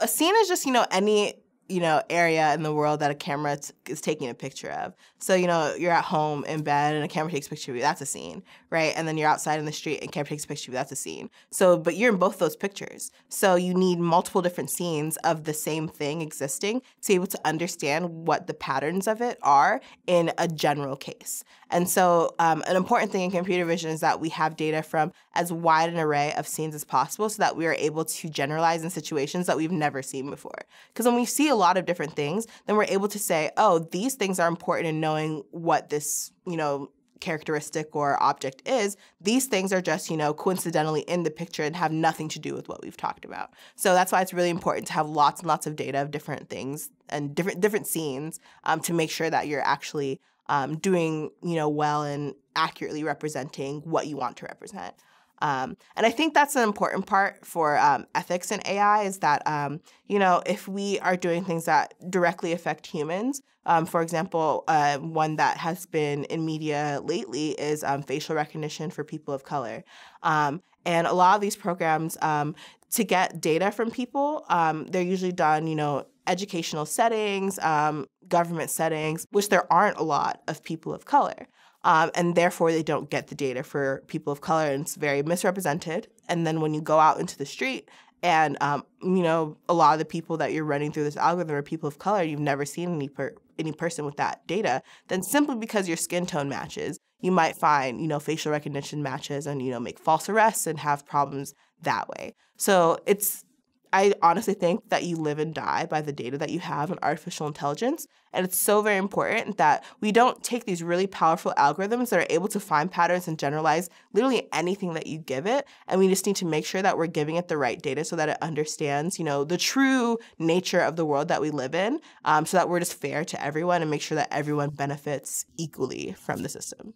a scene is just, you know, any you know area in the world that a camera is taking a picture of. So you know you're at home in bed and a camera takes a picture of you. That's a scene, right? And then you're outside in the street and camera takes a picture of you. That's a scene. So but you're in both those pictures. So you need multiple different scenes of the same thing existing to be able to understand what the patterns of it are in a general case. And so um, an important thing in computer vision is that we have data from as wide an array of scenes as possible so that we are able to generalize in situations that we've never seen before. Because when we see a lot of different things, then we're able to say, oh, these things are important in knowing what this, you know, characteristic or object is, these things are just, you know, coincidentally in the picture and have nothing to do with what we've talked about. So that's why it's really important to have lots and lots of data of different things and different different scenes um, to make sure that you're actually um, doing, you know, well and accurately representing what you want to represent. Um, and I think that's an important part for um, ethics in AI is that, um, you know, if we are doing things that directly affect humans, um, for example, uh, one that has been in media lately is um, facial recognition for people of color. And a lot of these programs, to get data from people, they're usually done, you know, educational settings, government settings, which there aren't a lot of people of color um, and therefore they don't get the data for people of color, and it's very misrepresented. And then when you go out into the street, and um, you know a lot of the people that you're running through this algorithm are people of color, you've never seen any per- any person with that data. Then simply because your skin tone matches, you might find you know facial recognition matches, and you know make false arrests and have problems that way. So it's I honestly think that you live and die by the data that you have in artificial intelligence. And it's so very important that we don't take these really powerful algorithms that are able to find patterns and generalize literally anything that you give it. And we just need to make sure that we're giving it the right data so that it understands, you know, the true nature of the world that we live in, um, so that we're just fair to everyone and make sure that everyone benefits equally from the system.